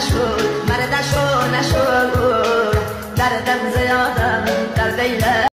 نشد مرد شو نشد دردم زیادم در